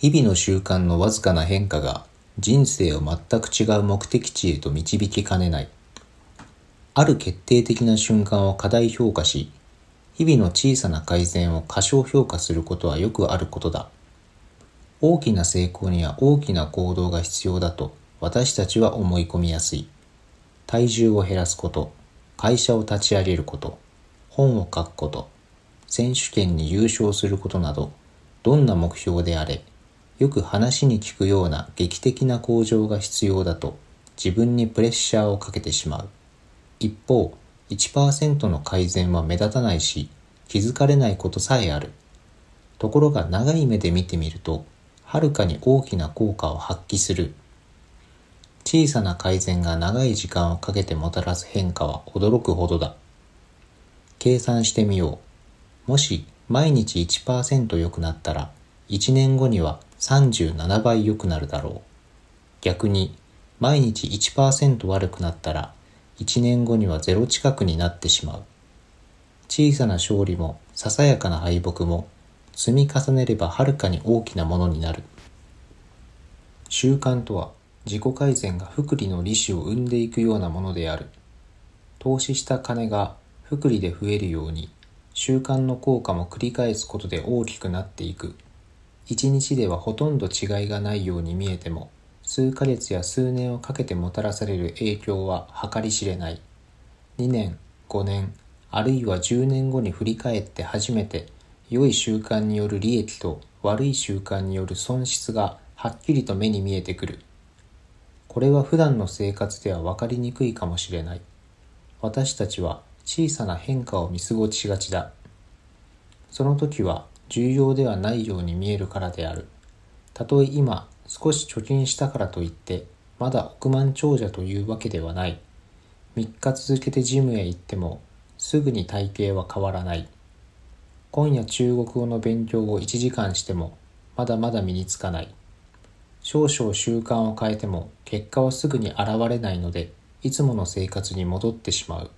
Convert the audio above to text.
日々の習慣のわずかな変化が人生を全く違う目的地へと導きかねない。ある決定的な瞬間を過大評価し、日々の小さな改善を過小評価することはよくあることだ。大きな成功には大きな行動が必要だと私たちは思い込みやすい。体重を減らすこと、会社を立ち上げること、本を書くこと、選手権に優勝することなど、どんな目標であれ、よく話に聞くような劇的な向上が必要だと自分にプレッシャーをかけてしまう。一方、1%の改善は目立たないし、気づかれないことさえある。ところが長い目で見てみると、はるかに大きな効果を発揮する。小さな改善が長い時間をかけてもたらす変化は驚くほどだ。計算してみよう。もし毎日1%良くなったら、1年後には37倍良くなるだろう。逆に、毎日1%悪くなったら、1年後にはゼロ近くになってしまう。小さな勝利も、ささやかな敗北も、積み重ねればはるかに大きなものになる。習慣とは、自己改善が福利の利子を生んでいくようなものである。投資した金が福利で増えるように、習慣の効果も繰り返すことで大きくなっていく。一日ではほとんど違いがないように見えても、数ヶ月や数年をかけてもたらされる影響は計り知れない。2年、5年、あるいは10年後に振り返って初めて、良い習慣による利益と悪い習慣による損失がはっきりと目に見えてくる。これは普段の生活では分かりにくいかもしれない。私たちは小さな変化を見過ごしがちだ。その時は重要ではないように見えるからである。たとえ今少し貯金したからといってまだ億万長者というわけではない。3日続けてジムへ行ってもすぐに体型は変わらない。今夜中国語の勉強を1時間してもまだまだ身につかない。少々習慣を変えても結果はすぐに現れないのでいつもの生活に戻ってしまう。